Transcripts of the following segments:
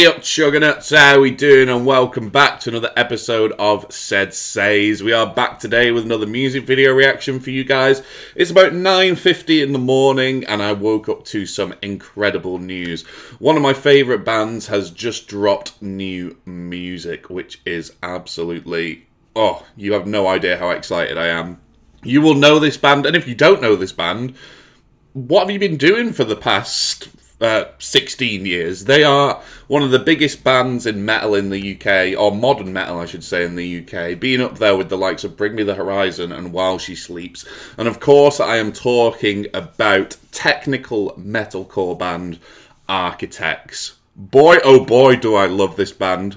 Hey up, Sugarnuts, how we doing? And welcome back to another episode of Seddz Sayz. We are back today with another music video reaction for you guys. It's about 9.50 in the morning and I woke up to some incredible news. One of my favourite bands has just dropped new music, which is absolutely... Oh, you have no idea how excited I am. You will know this band, and if you don't know this band, what have you been doing for the past uh, 16 years. They are one of the biggest bands in metal in the UK, or modern metal, I should say, in the UK, being up there with the likes of Bring Me the Horizon and While She Sleeps. And of course, I am talking about technical metalcore band Architects. Boy, oh boy, do I love this band.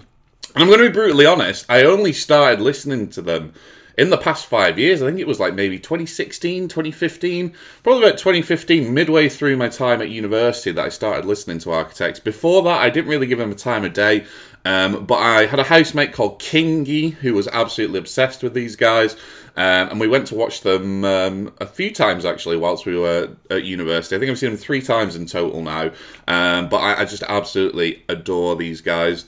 And I'm going to be brutally honest, I only started listening to them in the past five years, I think it was like maybe 2016, 2015, probably about 2015, midway through my time at university, that I started listening to Architects. Before that, I didn't really give them a time of day, um, but I had a housemate called Kingy who was absolutely obsessed with these guys. Um, and we went to watch them um, a few times actually whilst we were at university. I think I've seen them three times in total now. Um, but I, I just absolutely adore these guys.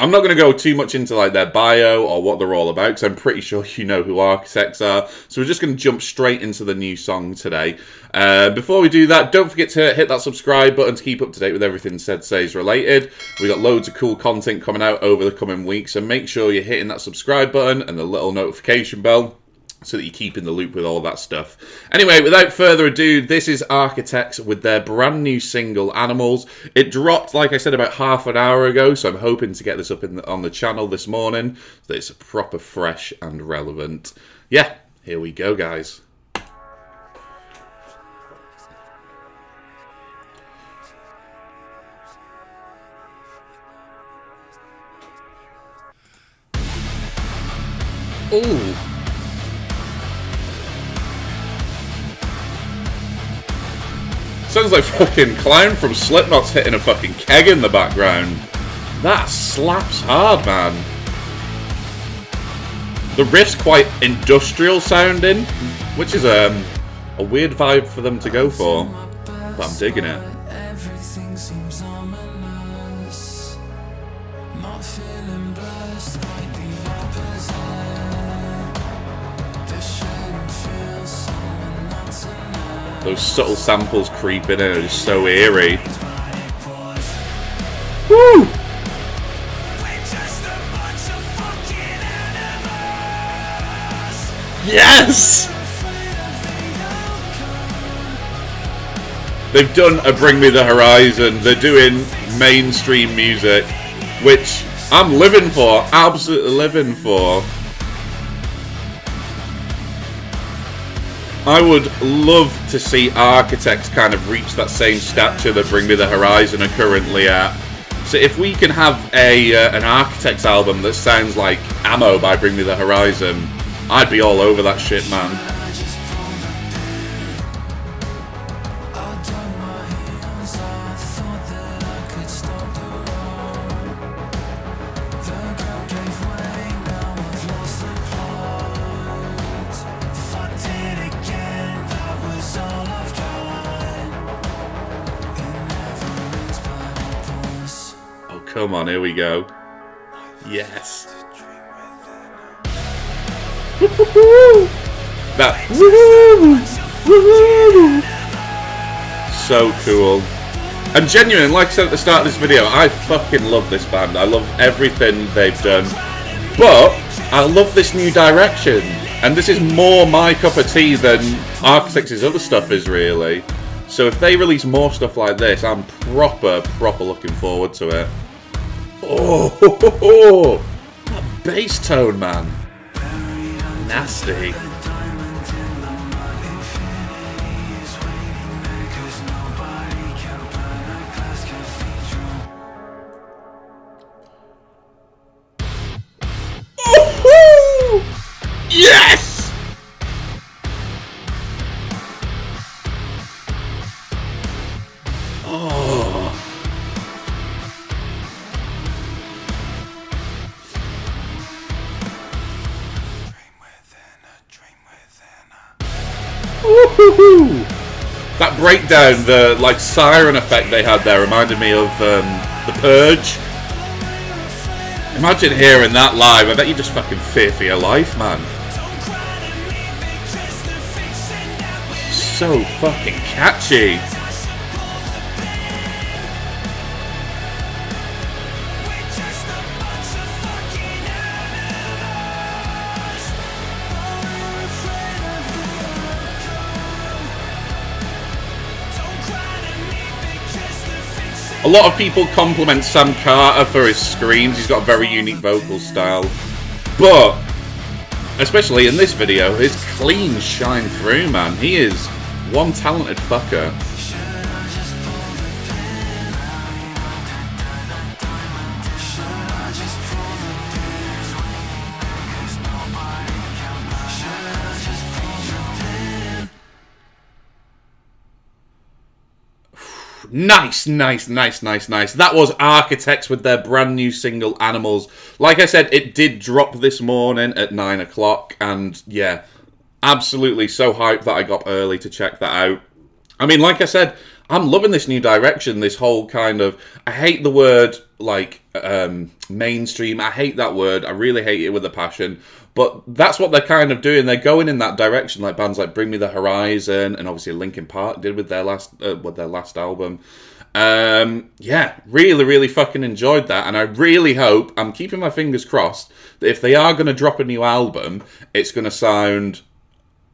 I'm not going to go too much into like their bio or what they're all about because I'm pretty sure you know who Architects are. So we're just going to jump straight into the new song today. Uh, before we do that, don't forget to hit that subscribe button to keep up to date with everything Seddz Sayz related. We got loads of cool content coming out over the coming weeks, so make sure you're hitting that subscribe button and the little notification bell so that you keep in the loop with all that stuff. Anyway, without further ado, this is Architects with their brand new single, Animals. It dropped, like I said, about half an hour ago, so I'm hoping to get this up the, on the channel this morning so that it's proper fresh and relevant. Yeah, here we go, guys. Ooh. Sounds like fucking Clown from Slipknot's hitting a fucking keg in the background. That slaps hard, man. The riff's quite industrial sounding, which is um, a weird vibe for them to go for. But I'm digging it. Those subtle samples creeping in are just so eerie. Woo! Yes! They've done a Bring Me the Horizon. They're doing mainstream music, which I'm living for, absolutely living for. I would love to see architects kind of reach that same stature that Bring Me the Horizon are currently at. So if we can have a uh, an architects album that sounds like amo by Bring Me the Horizon, I'd be all over that shit, man. Come on, here we go. Yes. that. So cool. And genuine, like I said at the start of this video, I fucking love this band. I love everything they've done. But I love this new direction. And this is more my cup of tea than Architects' other stuff is, really. So if they release more stuff like this, I'm proper, proper looking forward to it. Oh, that bass tone, man. Nasty. That breakdown, the like siren effect they had there reminded me of um, The Purge Imagine hearing that live. I bet you just fucking fear for your life, man. So fucking catchy. A lot of people compliment Sam Carter for his screams. He's got a very unique vocal style. But, especially in this video, his clean shine through, man. He is one talented fucker. Nice, nice, nice, nice, nice. That was Architects with their brand new single, Animals. Like I said, it did drop this morning at 9 o'clock, and yeah, absolutely so hyped that I got early to check that out. I mean, like I said, I'm loving this new direction, this whole kind of. I hate the word, like, um, mainstream. I hate that word. I really hate it with a passion. But that's what they're kind of doing. They're going in that direction, like bands like Bring Me the Horizon and obviously Linkin Park did with their last uh, with their last album. Um, yeah, really, really fucking enjoyed that, and I really hope I'm keeping my fingers crossed that if they are going to drop a new album, it's going to sound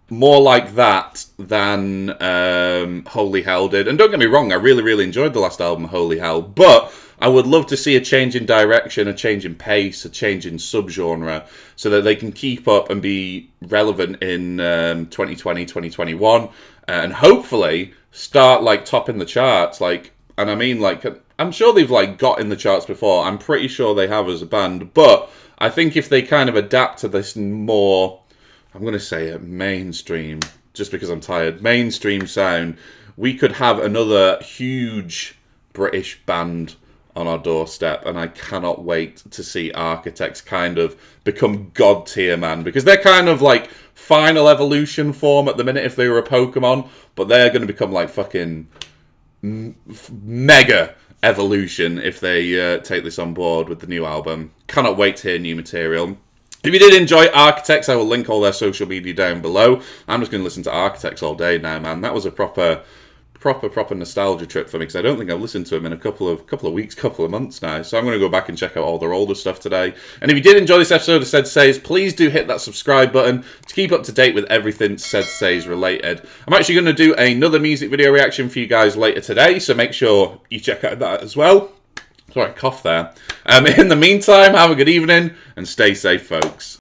more like that than um, Holy Hell did. And don't get me wrong, I really, really enjoyed the last album, Holy Hell, but I would love to see a change in direction, a change in pace, a change in subgenre, so that they can keep up and be relevant in um, 2020, 2021, and hopefully start like topping the charts. Like, and I mean, like, I'm sure they've like got in the charts before. I'm pretty sure they have as a band, but I think if they kind of adapt to this more, I'm going to say it mainstream, just because I'm tired, mainstream sound, we could have another huge British band on our doorstep, and I cannot wait to see Architects kind of become god tier, man, because they're kind of like final evolution form at the minute if they were a Pokemon, but they're going to become like fucking mega evolution if they uh, take this on board with the new album. Cannot wait to hear new material. If you did enjoy Architects, I will link all their social media down below. I'm just going to listen to Architects all day now, man. That was a proper proper proper nostalgia trip for me because I don't think I've listened to them in a couple of couple of weeks, couple of months now. So I'm going to go back and check out all their older stuff today. And if you did enjoy this episode of Seddz Sayz, please do hit that subscribe button to keep up to date with everything Seddz Sayz related. I'm actually going to do another music video reaction for you guys later today, so make sure you check out that as well. Sorry, cough there. Um, in the meantime, have a good evening and stay safe, folks.